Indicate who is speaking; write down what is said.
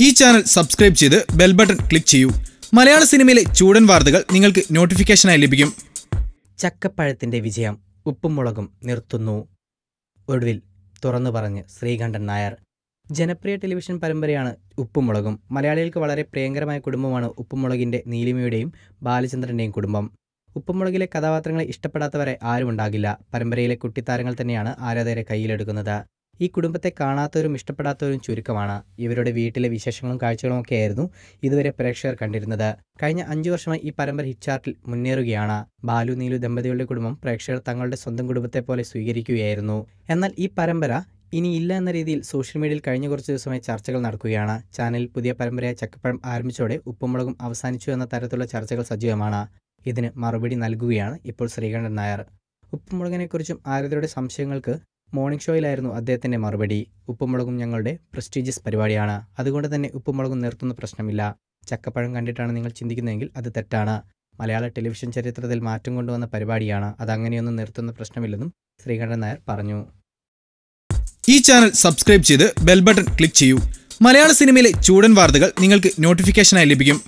Speaker 1: ഈ channel subscribe ചെയ്ത് bell button click ചെയ്യൂ. മലയാള സിനിമയിലെ ചൂടൻ വാർത്തകൾ നിങ്ങൾക്ക് നോട്ടിഫിക്കേഷനായി ലഭിക്കും.
Speaker 2: ചക്കപ്പഴത്തിന്റെ വിജയം ഉപ്പും മുളകും നിർത്തുന്നു. ഒടുവിൽ തുറന്നു പറഞ്ഞ് ശ്രീകണ്ഠൻ നായർ. ജനപ്രിയ ടെലിവിഷൻ പരമ്പരയാണ് ഉപ്പും മുളകും. മലയാളികൾക്ക് വളരെ പ്രിയങ്കരമായ കുടുംബമാണ് ഉപ്പും മുളകിന്റെ നീലിമയുടെയും ബാലചന്ദ്രന്റെയും കുടുംബം. ഉപ്പും മുളകിലെ കഥാപാത്രങ്ങളെ ഇഷ്ടപ്പെടാത്തവരെ ആരുമുണ്ടാകില്ല. പരമ്പരയിലെ കുട്ടിത്താരങ്ങൾ തന്നെയാണ് ആരാധകരെ കയ്യിലെടുക്കുന്നത്. ഈ കുടുംബത്തെ കാണാത്തവരും ഇഷ്ടപ്പെടാത്തവരും ചുരുക്കമാണ്. ഇവരുടെ വീട്ടിലെ വിശേഷങ്ങളും കാഴ്ചകളും ഒക്കെ ആയിരുന്നു ഇതുവരെ പ്രേക്ഷകർ കണ്ടിരുന്നത്. കഴിഞ്ഞ അഞ്ചു വർഷമായി ഈ പരമ്പര ഹിറ്റ് ചാർട്ടിൽ മുന്നേറുകയാണ്. ബാലു നീലു ദമ്പതികളുടെ കുടുംബം പ്രേക്ഷകർ തങ്ങളുടെ സ്വന്തം കുടുംബത്തെ പോലെ സ്വീകരിക്കുകയായിരുന്നു. എന്നാൽ ഈ പരമ്പര ഇല്ല എന്ന രീതിയിൽ സോഷ്യൽ മീഡിയയിൽ കഴിഞ്ഞ കുറച്ച് ദിവസമായി ചർച്ചകൾ നടക്കുകയാണ്. ചാനലിൽ പുതിയ പരമ്പരയായ ചക്കപ്പഴം ആരംഭിച്ചതോടെ ഉപ്പുമുളകും അവസാനിച്ചു എന്ന തരത്തിലുള്ള ചർച്ചകൾ സജീവമാണ്. ഇതിന് മറുപടി നൽകുകയാണ് ഇപ്പോൾ ശ്രീകണ്ഠൻ നായർ. ഉപ്പുമുളകിനെക്കുറിച്ചും ആരാധകരുടെ സംശയങ്ങൾക്ക് മോർണിംഗ് ഷോയിലായിരുന്നു അദ്ദേഹത്തിന്റെ മറുപടി. ഉപ്പുമുളകും ഞങ്ങളുടെ പ്രസ്റ്റീജിയസ് പരിപാടിയാണ്. അതുകൊണ്ട് തന്നെ ഉപ്പുമുളകും നിർത്തുന്ന പ്രശ്നമില്ല. ചക്കപ്പഴം കണ്ടിട്ടാണ് നിങ്ങൾ ചിന്തിക്കുന്നതെങ്കിൽ അത് തെറ്റാണ്. മലയാള ടെലിവിഷൻ ചരിത്രത്തിൽ മാറ്റം കൊണ്ടുവന്ന പരിപാടിയാണ്. അത് അങ്ങനെയൊന്നും നിർത്തുന്ന പ്രശ്നമില്ലെന്നും ശ്രീകണ്ഠൻ നായർ പറഞ്ഞു.
Speaker 1: ഈ ചാനൽ സബ്സ്ക്രൈബ് ചെയ്ത് ബെൽ ബട്ടൺ ക്ലിക്ക് ചെയ്യൂ. മലയാള സിനിമയിലെ ചൂടൻ വാർത്തകൾ നിങ്ങൾക്ക് നോട്ടിഫിക്കേഷനായി ലഭിക്കും.